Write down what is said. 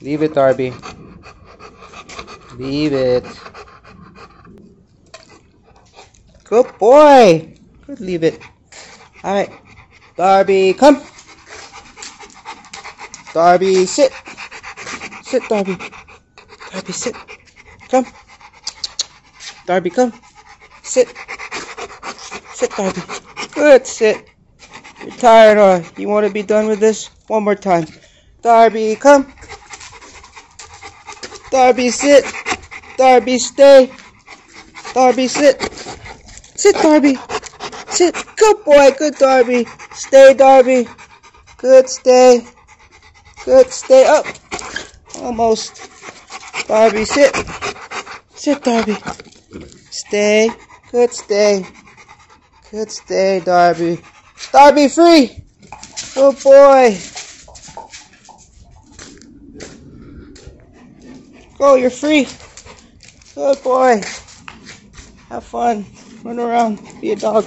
Leave it, Darby. Leave it. Good boy. Good, leave it. Alright. Darby, come. Darby, sit. Sit, Darby. Darby, sit. Come. Darby, come. Sit. Sit, Darby. Good, sit. You're tired, or you want to be done with this? One more time. Darby, come. Darby, sit. Darby, stay. Darby, sit. Sit, Darby. Sit. Good boy. Good, Darby. Stay, Darby. Good, stay. Good, stay up. Almost. Darby, sit. Sit, Darby. Stay. Good, stay. Good, stay, Darby. Darby, free. Good boy. Go, you're free. Good boy. Have fun. Run around. Be a dog.